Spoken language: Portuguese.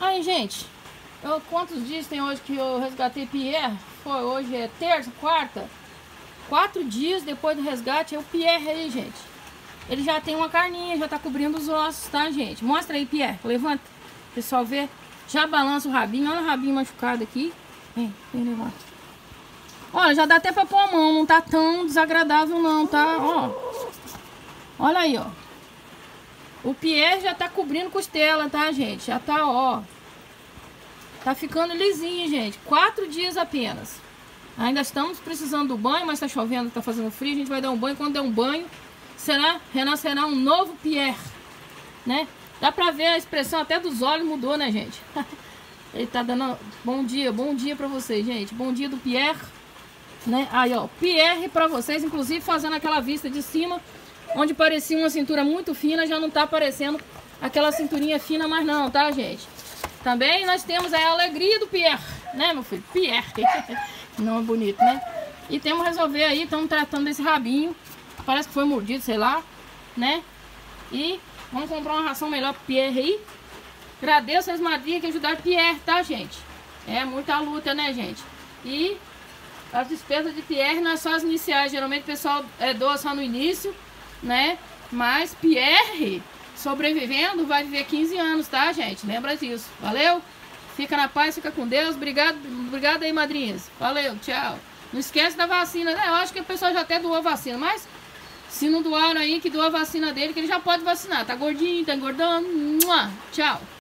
Aí, gente, eu, quantos dias tem hoje que eu resgatei Pierre? Foi hoje, é terça, quarta. Quatro dias depois do resgate, é o Pierre aí, gente. Ele já tem uma carninha, já tá cobrindo os ossos, tá, gente? Mostra aí, Pierre. Levanta. Pessoal vê. Já balança o rabinho. Olha o rabinho machucado aqui. Vem, vem, levanta. Olha, já dá até pra pôr a mão. Não tá tão desagradável não, tá? Ó. Olha aí, ó. O Pierre já tá cobrindo costela, tá, gente? Já tá, ó. Tá ficando lisinho, gente. Quatro dias apenas. Ainda estamos precisando do banho, mas tá chovendo, tá fazendo frio. A gente vai dar um banho. Quando der um banho, será, renascerá um novo Pierre, né? Dá pra ver a expressão até dos olhos mudou, né, gente? Ele tá dando bom dia, bom dia pra vocês, gente. Bom dia do Pierre, né? Aí, ó, Pierre pra vocês, inclusive fazendo aquela vista de cima, onde parecia uma cintura muito fina, já não tá aparecendo aquela cinturinha fina mais não, tá, gente? Também nós temos a alegria do Pierre, né, meu filho? Pierre, não é bonito, né? E temos resolver aí, estamos tratando desse rabinho, parece que foi mordido, sei lá, né? E vamos comprar uma ração melhor pro Pierre aí. Agradeço as madrinhas que ajudaram o Pierre, tá, gente? É muita luta, né, gente? E as despesas de Pierre não é só as iniciais, geralmente o pessoal é, doa só no início, né? Mas Pierre sobrevivendo vai viver 15 anos, tá, gente? Lembra disso. Valeu? Fica na paz, fica com Deus. Obrigado, obrigado aí, madrinhas. Valeu, tchau. Não esquece da vacina, né? Eu acho que o pessoal já até doou vacina, mas se não doaram aí, que doa a vacina dele, que ele já pode vacinar. Tá gordinho, tá engordando. Tchau.